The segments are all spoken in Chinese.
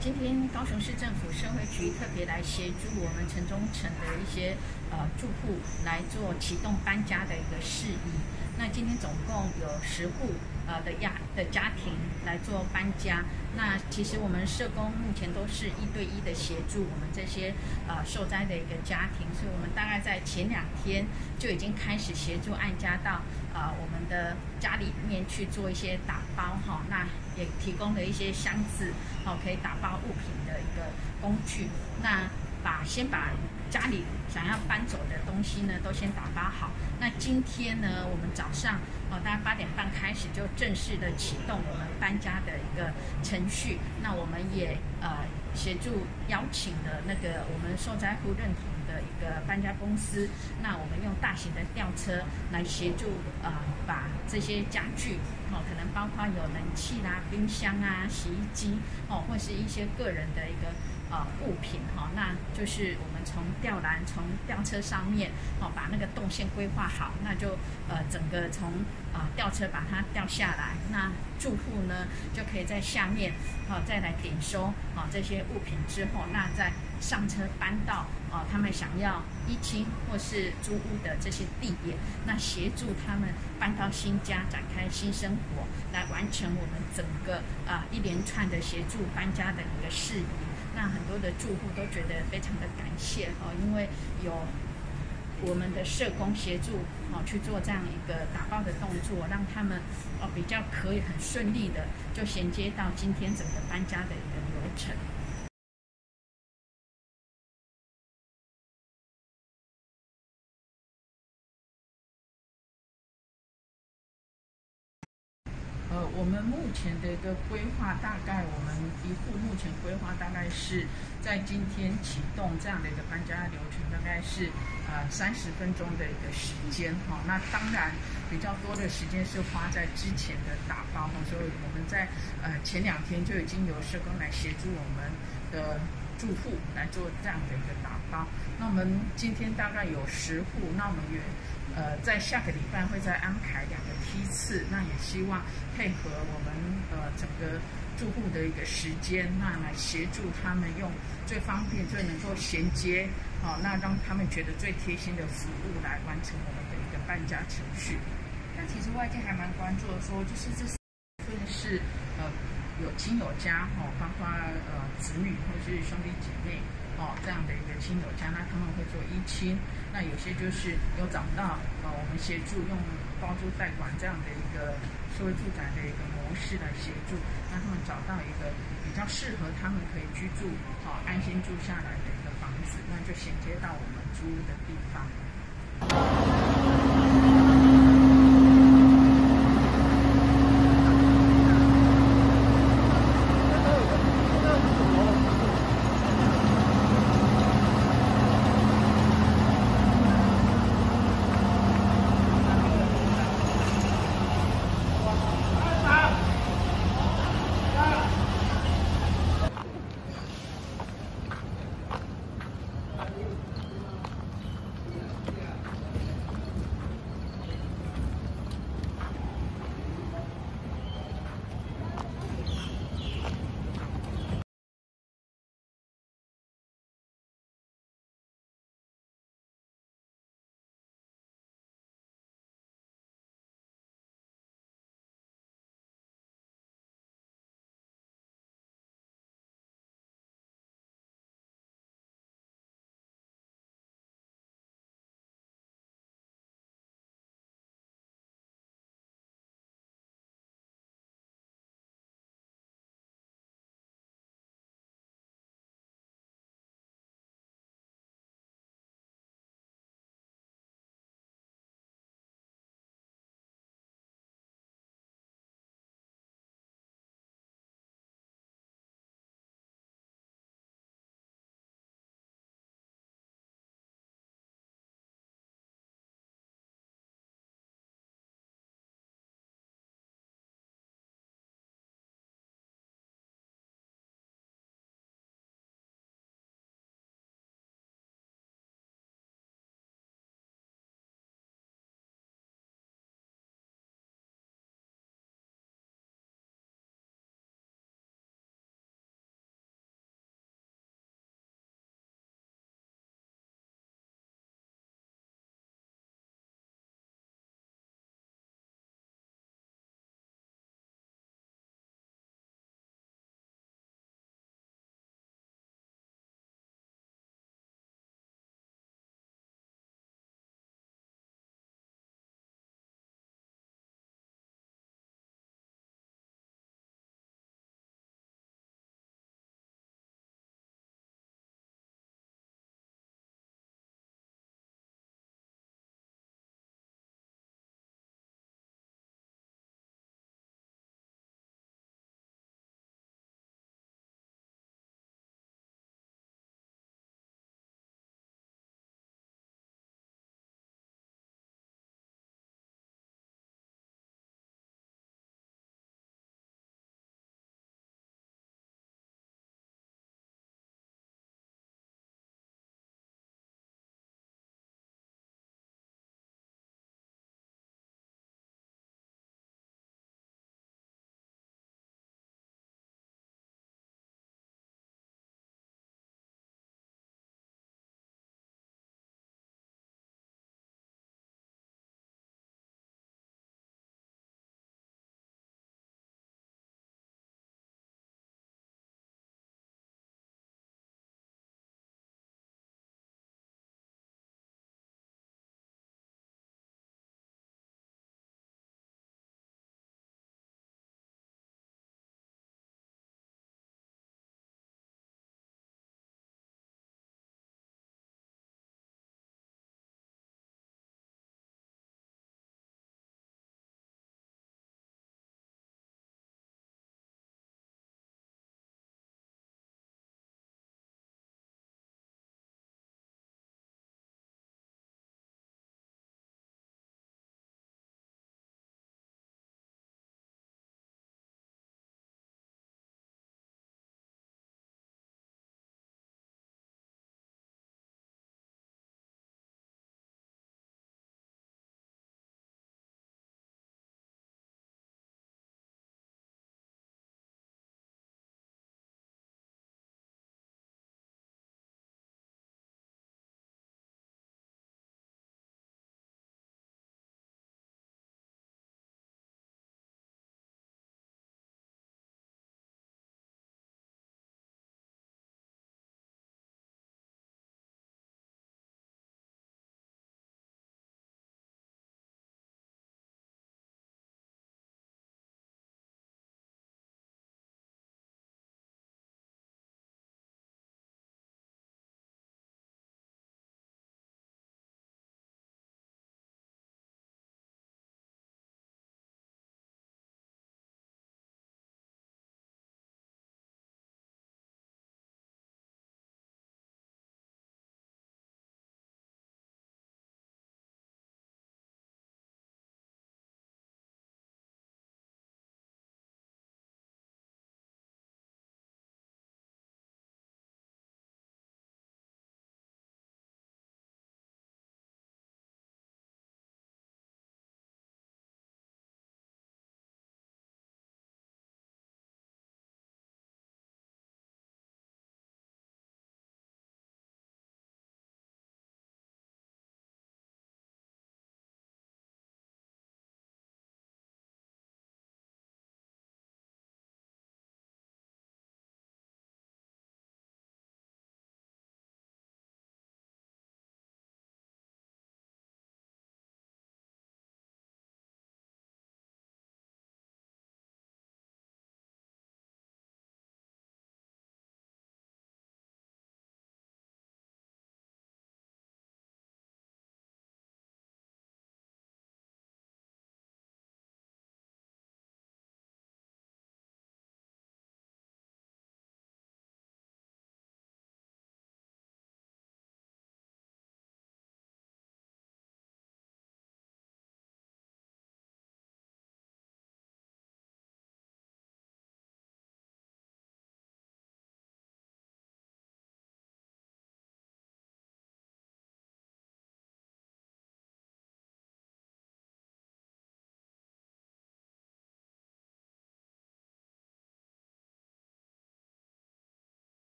今天高雄市政府社会局特别来协助我们城中城的一些呃住户来做启动搬家的一个事宜。那今天总共有十户呃的家的家庭来做搬家。那其实我们社工目前都是一对一的协助我们这些呃受灾的一个家庭，所以我们大概在前两天就已经开始协助按家到呃我们的家里面去做一些打包哈。那也提供了一些箱子，好可以打包物品的一个工具。那把先把家里想要搬走的东西呢，都先打包好。那今天呢，我们早上哦，大概八点半开始就正式的启动我们搬家的一个程序。那我们也呃协助邀请了那个我们受灾户认同一个搬家公司。那我们用大型的吊车来协助呃把这些家具哦，可能包括有冷气啦、冰箱啊、洗衣机哦，或是一些个人的一个。呃，物品哈，那就是我们从吊篮、从吊车上面哦，把那个动线规划好，那就呃，整个从啊吊车把它吊下来，那住户呢就可以在下面哦再来点收啊这些物品之后，那再上车搬到哦他们想要一清或是租屋的这些地点，那协助他们搬到新家，展开新生活，来完成我们整个啊一连串的协助搬家的一个事宜。那很多的住户都觉得非常的感谢哈，因为有我们的社工协助哦去做这样一个打包的动作，让他们哦比较可以很顺利的就衔接到今天整个搬家的一个流程。目前的一个规划，大概我们一户目前规划大概是在今天启动这样的一个搬家流程，大概是呃三十分钟的一个时间哈。那当然比较多的时间是花在之前的打包哈，所以我们在呃前两天就已经有社工来协助我们的住户来做这样的一个打包。那我们今天大概有十户，那我们也。呃，在下个礼拜会再安排两个梯次，那也希望配合我们呃整个住户的一个时间，那来协助他们用最方便、最能够衔接，好，那让他们觉得最贴心的服务来完成我们的一个搬家程序。那其实外界还蛮关注的，说就是这份是呃有亲友家哦，包括呃子女或者是兄弟姐妹。哦，这样的一个亲友家，那他们会做一亲，那有些就是有找到呃，我们协助用包租代管这样的一个社会住宅的一个模式来协助，让他们找到一个比较适合他们可以居住、好安心住下来的一个房子，那就衔接到我们租的地方。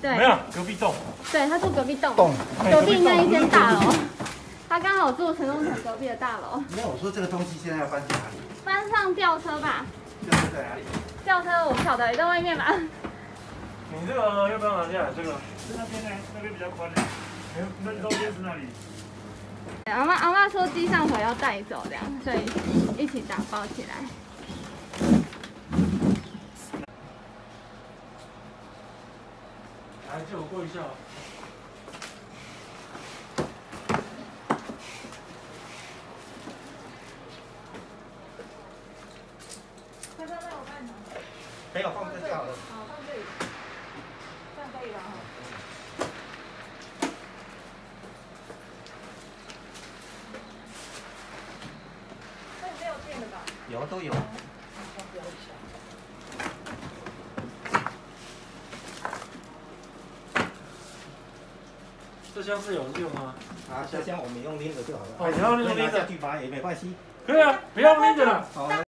对没有隔壁栋，对，他住隔壁栋，栋隔壁那一间大楼，他刚好住城中城隔壁的大楼，没有，我说这个东西现在要搬去哪里？搬上吊车吧，吊车在哪里？吊车我不晓得，在外面吧。你这个要不要拿下来？这个是那边呢，那边比较宽那中间是哪里？阿妈阿妈说机上盒要带走这样，所以一起打包起来。来，借我过一下。没有放这就好了。好，放这里，这样可以了哈。这没有电的吧？有都有。双标一下。这箱是有用吗？啊，这箱我们用拎着就好了。哦你要用拎的可以拿下去拔也没关系。可以啊，不要拎着了。好。